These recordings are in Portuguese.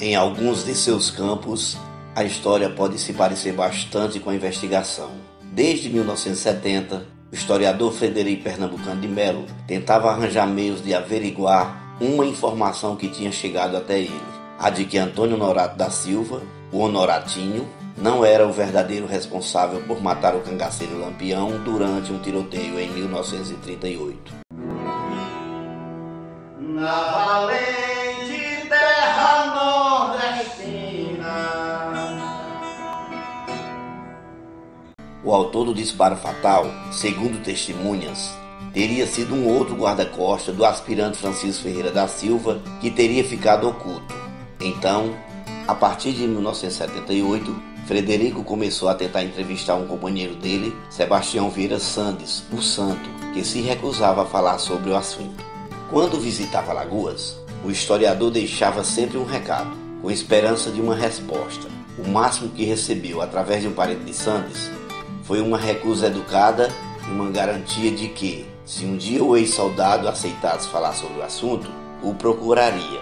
Em alguns de seus campos, a história pode se parecer bastante com a investigação. Desde 1970, o historiador Frederico Pernambucano de Melo tentava arranjar meios de averiguar uma informação que tinha chegado até ele, a de que Antônio Norato da Silva, o Honoratinho, não era o verdadeiro responsável por matar o cangaceiro Lampião durante um tiroteio em 1938. Na O autor do disparo fatal, segundo testemunhas, teria sido um outro guarda-costas do aspirante Francisco Ferreira da Silva que teria ficado oculto. Então, a partir de 1978, Frederico começou a tentar entrevistar um companheiro dele, Sebastião Vieira Sandes, o Santo, que se recusava a falar sobre o assunto. Quando visitava Lagoas, o historiador deixava sempre um recado, com esperança de uma resposta. O máximo que recebeu através de um parente de Sandes foi uma recusa educada e uma garantia de que, se um dia o ex-soldado aceitasse falar sobre o assunto, o procuraria.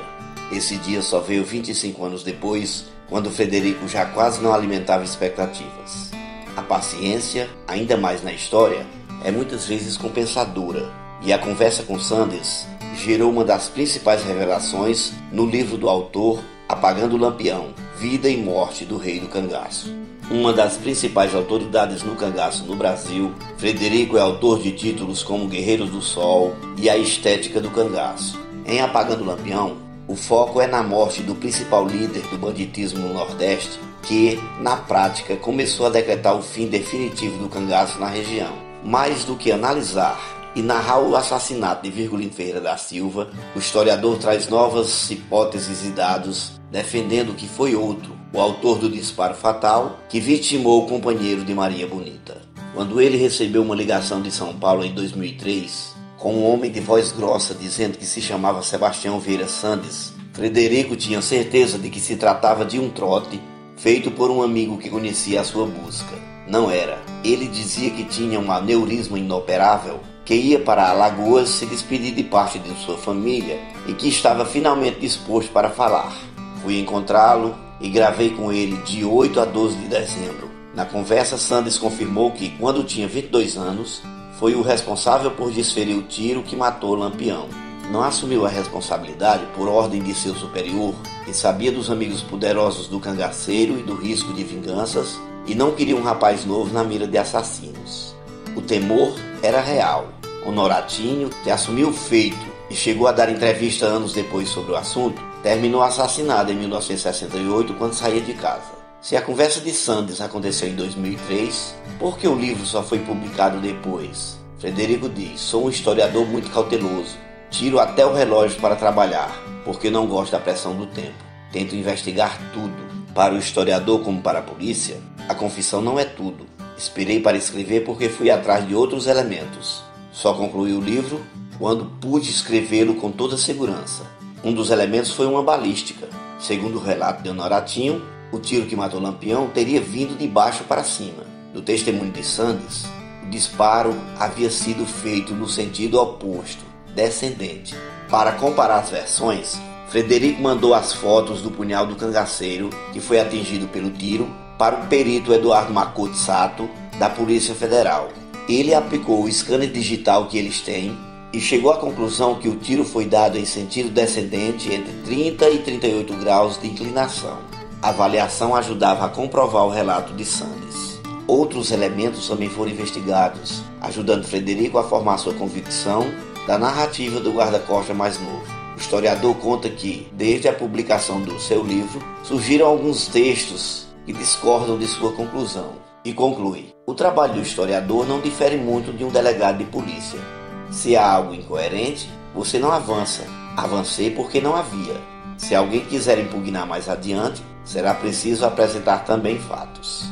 Esse dia só veio 25 anos depois, quando Frederico já quase não alimentava expectativas. A paciência, ainda mais na história, é muitas vezes compensadora, e a conversa com Sanders gerou uma das principais revelações no livro do autor Apagando o Lampião, Vida e Morte do Rei do Cangaço. Uma das principais autoridades no cangaço no Brasil, Frederico é autor de títulos como Guerreiros do Sol e A Estética do Cangaço. Em Apagando o Lampião, o foco é na morte do principal líder do banditismo no Nordeste, que, na prática, começou a decretar o fim definitivo do cangaço na região. Mais do que analisar e narrar o assassinato de Virgulino Ferreira da Silva, o historiador traz novas hipóteses e dados defendendo que foi outro, o autor do disparo fatal, que vitimou o companheiro de Maria Bonita. Quando ele recebeu uma ligação de São Paulo em 2003, com um homem de voz grossa dizendo que se chamava Sebastião Vieira Sandes, Frederico tinha certeza de que se tratava de um trote feito por um amigo que conhecia a sua busca. Não era. Ele dizia que tinha um aneurisma inoperável, que ia para Alagoas se despedir de parte de sua família e que estava finalmente disposto para falar. Fui encontrá-lo e gravei com ele de 8 a 12 de dezembro. Na conversa, Sandes confirmou que, quando tinha 22 anos, foi o responsável por desferir o tiro que matou Lampião. Não assumiu a responsabilidade por ordem de seu superior, que sabia dos amigos poderosos do cangaceiro e do risco de vinganças, e não queria um rapaz novo na mira de assassinos. O temor era real. Honoratinho, que assumiu o feito e chegou a dar entrevista anos depois sobre o assunto, terminou assassinado em 1968 quando saía de casa. Se a conversa de Sanders aconteceu em 2003, por que o livro só foi publicado depois? Frederico diz: Sou um historiador muito cauteloso. Tiro até o relógio para trabalhar, porque não gosto da pressão do tempo. Tento investigar tudo. Para o historiador, como para a polícia, a confissão não é tudo. Esperei para escrever porque fui atrás de outros elementos. Só concluí o livro quando pude escrevê-lo com toda segurança. Um dos elementos foi uma balística. Segundo o relato de Honoratinho, o tiro que matou Lampião teria vindo de baixo para cima. Do testemunho de Sandes, o disparo havia sido feito no sentido oposto, descendente. Para comparar as versões, Frederico mandou as fotos do punhal do cangaceiro que foi atingido pelo tiro para o perito Eduardo Makoto Sato, da Polícia Federal. Ele aplicou o scanner digital que eles têm e chegou à conclusão que o tiro foi dado em sentido descendente entre 30 e 38 graus de inclinação. A avaliação ajudava a comprovar o relato de Sandes. Outros elementos também foram investigados, ajudando Frederico a formar sua convicção da narrativa do guarda-costas mais novo. O historiador conta que, desde a publicação do seu livro, surgiram alguns textos que discordam de sua conclusão. E conclui: o trabalho do historiador não difere muito de um delegado de polícia. Se há algo incoerente, você não avança. Avancei porque não havia. Se alguém quiser impugnar mais adiante, será preciso apresentar também fatos.